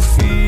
fim.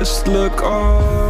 just look on.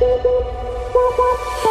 Thank you.